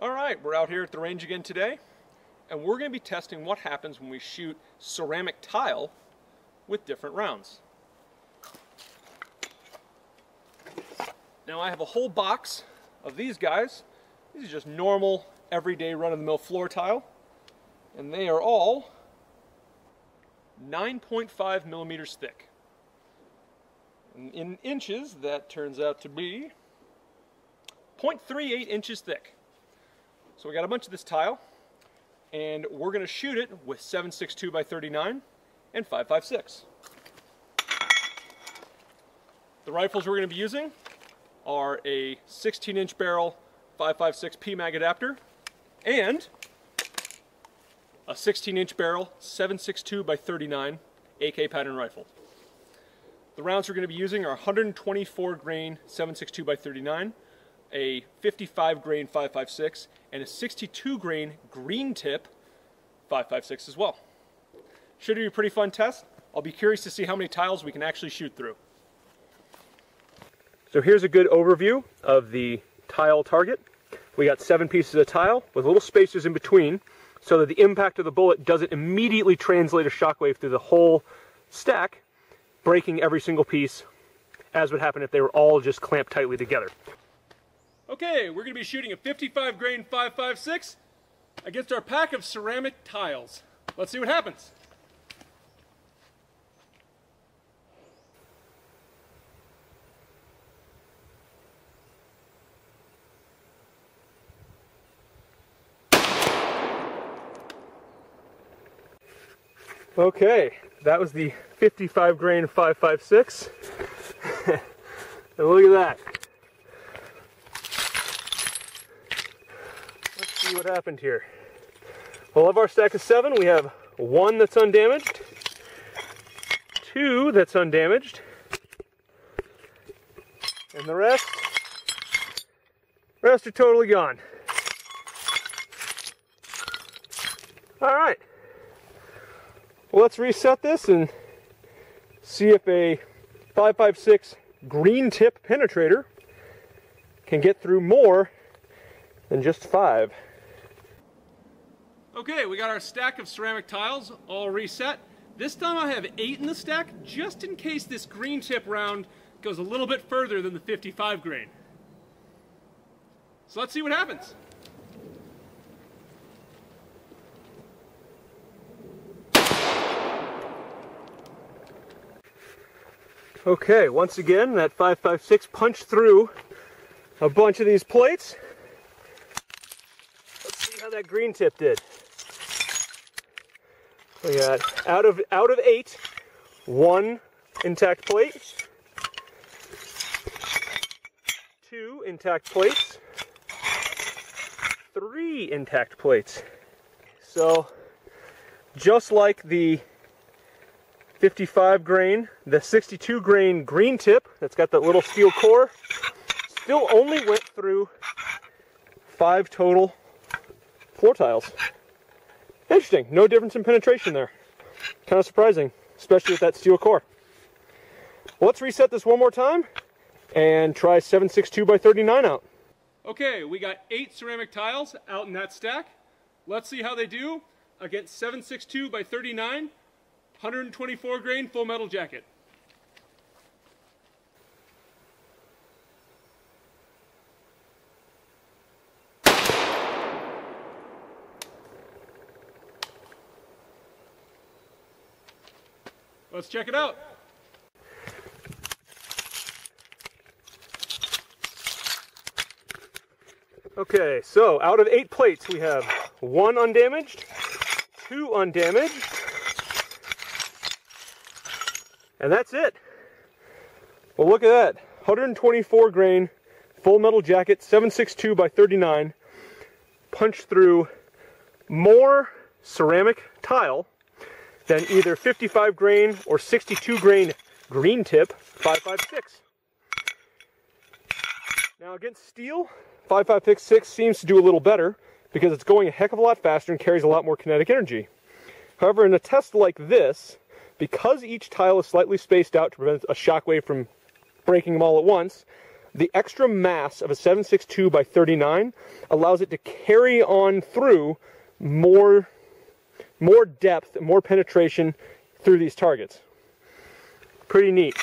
All right, we're out here at the range again today, and we're going to be testing what happens when we shoot ceramic tile with different rounds. Now I have a whole box of these guys. These are just normal, everyday run-of-the-mill floor tile, and they are all 9.5 millimeters thick. In inches, that turns out to be 0.38 inches thick. So we got a bunch of this tile, and we're going to shoot it with 7.62 by 39 and 5.56. The rifles we're going to be using are a 16 inch barrel 5.56 PMAG adapter and a 16 inch barrel 7.62 by 39 AK pattern rifle. The rounds we're going to be using are 124 grain 7.62 by 39, a 55 grain 5.56, and a 62 grain green tip 5.56 as well. Should be a pretty fun test. I'll be curious to see how many tiles we can actually shoot through. So here's a good overview of the tile target. We got seven pieces of tile with little spacers in between so that the impact of the bullet doesn't immediately translate a shockwave through the whole stack, breaking every single piece as would happen if they were all just clamped tightly together. Okay, we're going to be shooting a 55 grain 5.56 against our pack of ceramic tiles. Let's see what happens. Okay, that was the 55 grain 556. and look at that. Let's see what happened here. Well, of our stack of seven, we have one that's undamaged, two that's undamaged, and the rest, rest are totally gone. All right. Well, let's reset this and see if a 556 green tip penetrator can get through more than just five. Okay, we got our stack of ceramic tiles all reset. This time I have eight in the stack, just in case this green tip round goes a little bit further than the 55 grain. So let's see what happens. Okay, once again, that 556 punched through a bunch of these plates. Let's see how that green tip did. We got out of out of eight, one intact plate, two intact plates, three intact plates. So just like the 55 grain, the 62 grain green tip that's got that little steel core still only went through five total floor tiles. Interesting, no difference in penetration there. Kind of surprising, especially with that steel core. Well, let's reset this one more time and try 762 by 39 out. Okay, we got eight ceramic tiles out in that stack. Let's see how they do against 762 by 39 124 grain full metal jacket. Let's check it out. Okay, so out of eight plates, we have one undamaged, two undamaged, and that's it. Well, look at that. 124 grain, full metal jacket, 762 by 39, punched through more ceramic tile than either 55 grain or 62 grain green tip 556. Now against steel, 5566 seems to do a little better because it's going a heck of a lot faster and carries a lot more kinetic energy. However, in a test like this, because each tile is slightly spaced out to prevent a shockwave from breaking them all at once, the extra mass of a 7.62 by 39 allows it to carry on through more, more depth, more penetration through these targets. Pretty neat.